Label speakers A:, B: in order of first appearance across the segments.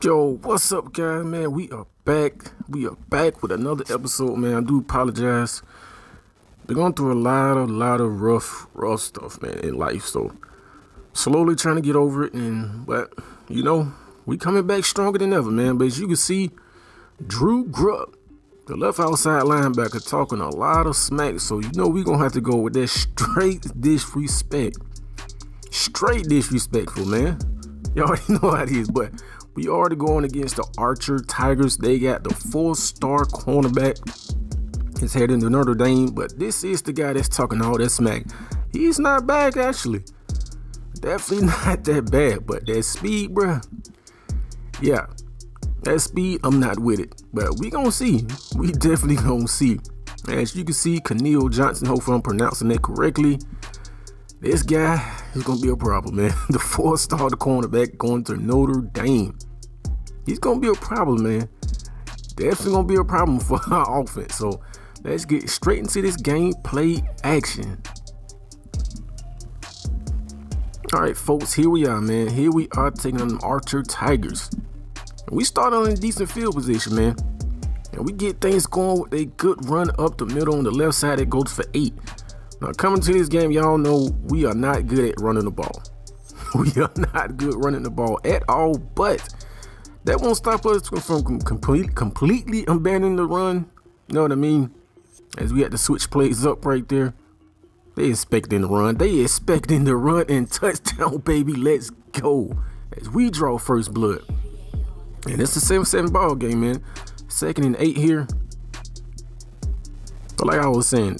A: Yo, what's up, guys? Man, we are back. We are back with another episode, man. I do apologize. Been going through a lot of, lot of rough, rough stuff, man, in life. So, slowly trying to get over it. And, but, you know, we coming back stronger than ever, man. But as you can see, Drew Grubb, the left outside linebacker, talking a lot of smack. So, you know, we to have to go with that straight disrespect. Straight disrespectful, man. Y'all already know how it is, but we already going against the Archer Tigers. They got the four-star cornerback. He's heading to Notre Dame, but this is the guy that's talking all that smack. He's not bad, actually. Definitely not that bad, but that speed, bruh. Yeah, that speed, I'm not with it. But we gonna see. We definitely gonna see. As you can see, Kenil Johnson, hopefully I'm pronouncing that correctly. This guy is gonna be a problem, man. The four-star cornerback going to Notre Dame he's gonna be a problem, man. Definitely gonna be a problem for our offense. So let's get straight into this gameplay action. All right, folks, here we are, man. Here we are taking on the Archer Tigers. We start on a decent field position, man. And we get things going with a good run up the middle on the left side that goes for eight. Now, coming to this game, y'all know we are not good at running the ball. we are not good running the ball at all, but that won't stop us from complete, completely abandoning the run. You know what I mean? As we had to switch plays up right there. They expecting the run. They expecting the run and touchdown, baby. Let's go. As we draw first blood. And it's a 7-7 ball game, man. Second and eight here. But like I was saying,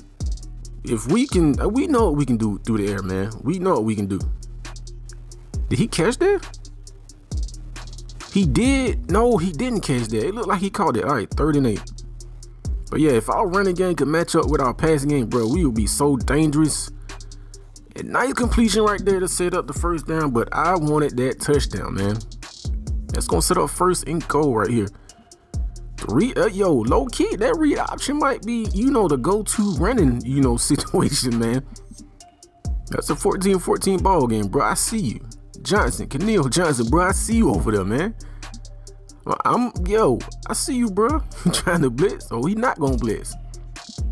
A: if we can, we know what we can do through the air, man. We know what we can do. Did he catch that? He did. No, he didn't catch that. It looked like he caught it. All right, third and eight. But yeah, if our running game could match up with our passing game, bro, we would be so dangerous. A nice completion right there to set up the first down, but I wanted that touchdown, man. That's gonna set up first and goal right here. Read, uh, yo, low key, that read option might be, you know, the go-to running, you know, situation, man. That's a 14-14 ball game, bro. I see you. Johnson, Kenil Johnson, bro. I see you over there, man. I'm yo, I see you, bro. trying to blitz. Oh, he not gonna blitz.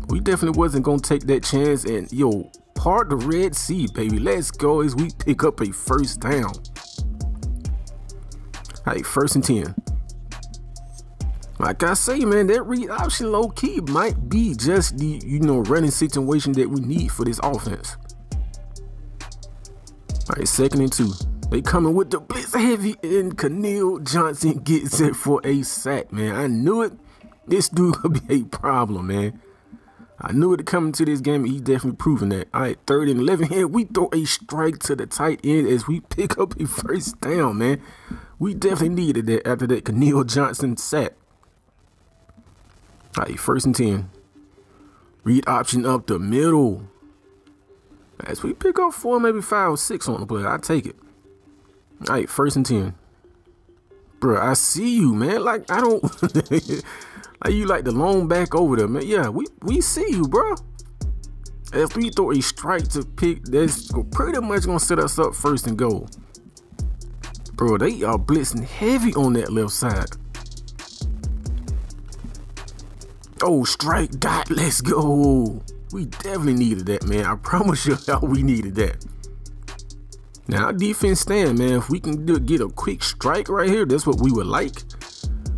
A: We definitely wasn't gonna take that chance. And yo, part the Red Sea, baby. Let's go as we pick up a first down. All right, first and ten. Like I say, man, that read option low key might be just the you know running situation that we need for this offense. All right, second and two. They coming with the blitz heavy, and Kenil Johnson gets it for a sack, man. I knew it. This dude could be a problem, man. I knew it coming to this game. He's definitely proving that. All right, third and 11 here. We throw a strike to the tight end as we pick up a first down, man. We definitely needed that after that Kenil Johnson sack. All right, first and 10. Read option up the middle. As we pick up four, maybe five or six on the play, I take it. All right, first and 10. Bro, I see you, man. Like, I don't... like, you like the long back over there, man. Yeah, we, we see you, bro. If we throw a strike to pick, that's pretty much going to set us up first and goal. Bro, they are blitzing heavy on that left side. Oh, strike dot. Let's go. We definitely needed that, man. I promise you, how we needed that. Now, our defense stand, man. If we can do, get a quick strike right here, that's what we would like.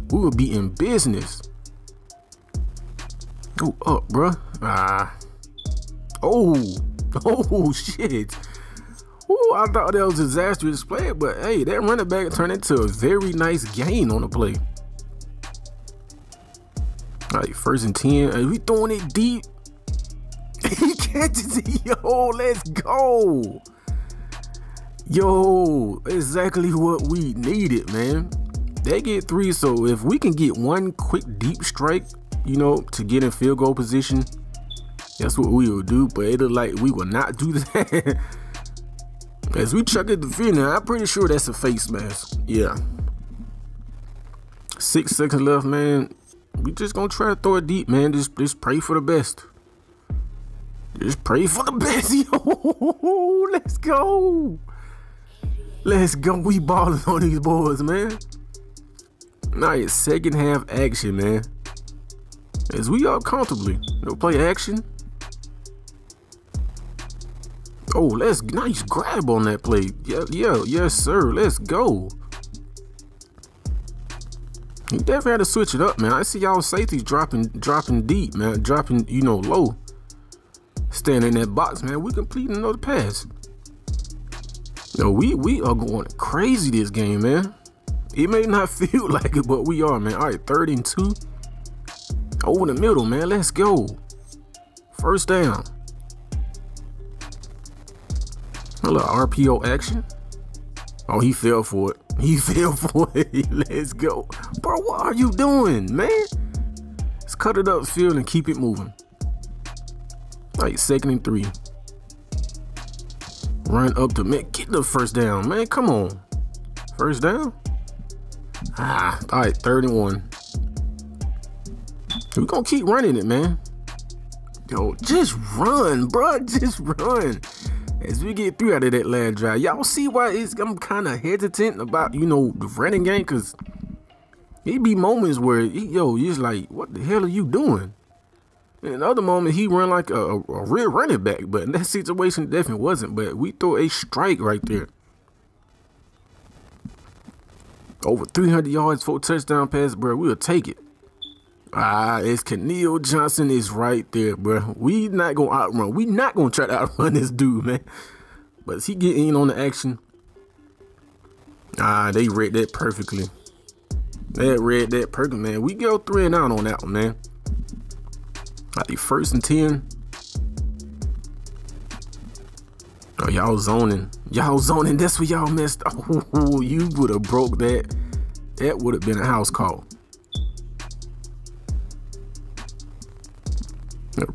A: We would be in business. Go up, bruh. Ah. Oh. Oh, shit. Oh, I thought that was disastrous play, but hey, that running back turned into a very nice gain on the play. All right, first and 10. Are we throwing it deep? he catches it. Yo, let's go. Yo, exactly what we needed, man. They get three, so if we can get one quick deep strike, you know, to get in field goal position, that's what we will do. But it look like we will not do that. As we check at the field I'm pretty sure that's a face mask. Yeah. Six seconds left, man. We just gonna try to throw it deep, man. Just just pray for the best. Just pray for the best, yo. Let's go. Let's go. We balling on these boys, man. Nice second half action, man. As we up comfortably. No play action. Oh, let's nice grab on that play. Yeah, yeah, yes, sir. Let's go. He definitely had to switch it up, man. I see y'all safeties dropping dropping deep, man. Dropping, you know, low. Staying in that box, man. We completing another pass. Yo, we we are going crazy this game, man. It may not feel like it, but we are, man. All right, third and two. Oh, Over the middle, man. Let's go. First down. A little RPO action. Oh, he fell for it. He fell for it. Let's go. Bro, what are you doing, man? Let's cut it up field and keep it moving. Right, second and three. Run up to man. Get the first down, man. Come on. First down? Ah, all right, third and one. We're gonna keep running it, man. Yo, just run, bro. Just run. As we get through out of that last drive, y'all see why I'm kind of hesitant about, you know, the running game? Because it be moments where, yo, you're like, what the hell are you doing? In other moment, he run like a, a, real running back, but in that situation, definitely wasn't. But we throw a strike right there. Over 300 yards for a touchdown pass, bro. We'll take it. Ah, it's Kenil Johnson is right there, bro. We not gonna outrun. We not gonna try to outrun this dude, man. But is he getting in on the action? Ah, they read that perfectly. They read that perfectly, man. We go three and out on that one, man. Like first and ten. Oh, y'all zoning. Y'all zoning. That's what y'all missed. Oh, you would have broke that. That would have been a house call.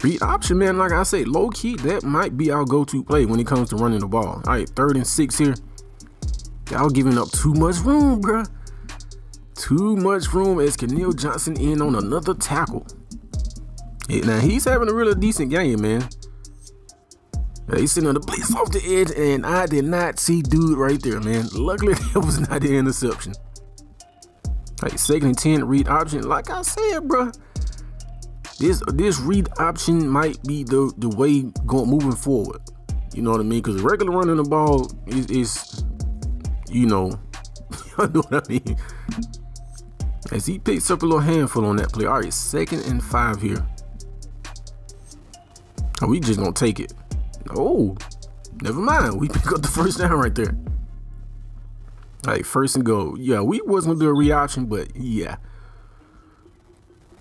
A: Read option, man. Like I say, low key, that might be our go-to play when it comes to running the ball. All right, third and six here. Y'all giving up too much room, bruh. Too much room as Kenil Johnson in on another tackle. Now he's having a really decent game, man. He's sitting on the blitz off the edge, and I did not see dude right there, man. Luckily, that was not the interception. Right, second and 10, read option. Like I said, bro, this this read option might be the the way going moving forward. You know what I mean? Because regular running the ball is, is you know, you know what I mean. As he picks up a little handful on that play. All right, second and five here. We just gonna take it. Oh, never mind. We pick up the first down right there. All right, first and go. Yeah, we was gonna do a read option, but yeah.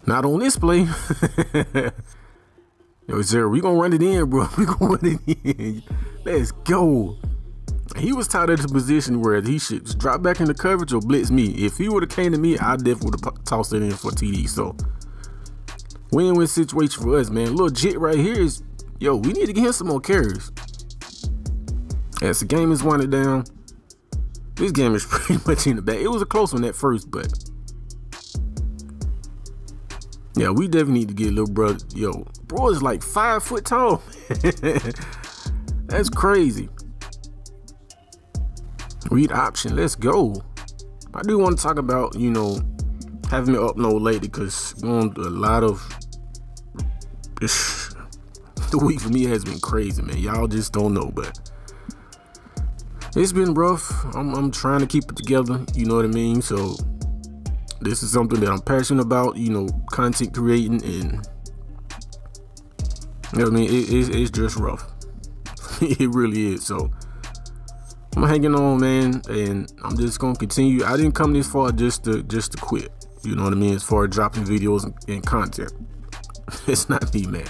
A: Not on this play. Yo, sir, we gonna run it in, bro. We gonna run it in. Let's go. He was tied at a position where he should drop back into coverage or blitz me. If he would have came to me, I definitely would have tossed it in for TD. So win-win situation for us, man. Little jit right here is, yo, we need to get him some more carries. As the game is winding down, this game is pretty much in the back. It was a close one at first, but yeah, we definitely need to get little brother. Yo, bro is like five foot tall. That's crazy. Read option. Let's go. I do want to talk about, you know, having me up no lately because going a lot of the week for me has been crazy, man. Y'all just don't know, but it's been rough. I'm, I'm trying to keep it together. You know what I mean? So this is something that I'm passionate about, you know, content creating and you know I mean? It, it, it's just rough. it really is. So I'm hanging on, man, and I'm just gonna continue. I didn't come this far just to just to quit. You know what I mean? As far as dropping videos and, and content, it's not me, man.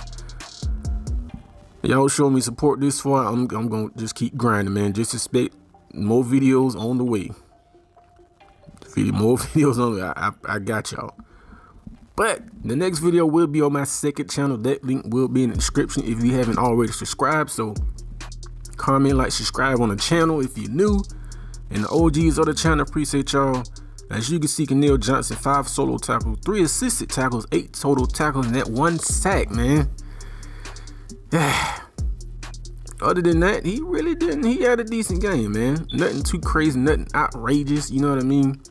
A: Y'all show me support this far. I'm I'm gonna just keep grinding, man. Just expect more videos on the way more videos on I, I, I got y'all. But the next video will be on my second channel. That link will be in the description if you haven't already subscribed. So comment, like, subscribe on the channel if you're new. And the OGs of the channel, appreciate y'all. As you can see, Kenil Johnson, five solo tackles, three assisted tackles, eight total tackles, and that one sack, man. Other than that, he really didn't. He had a decent game, man. Nothing too crazy, nothing outrageous. You know what I mean?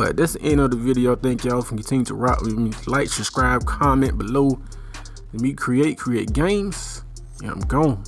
A: But that's the end of the video. Thank y'all for continuing to rock with me. Like, subscribe, comment below. Let me create, create games. Yeah, I'm gone.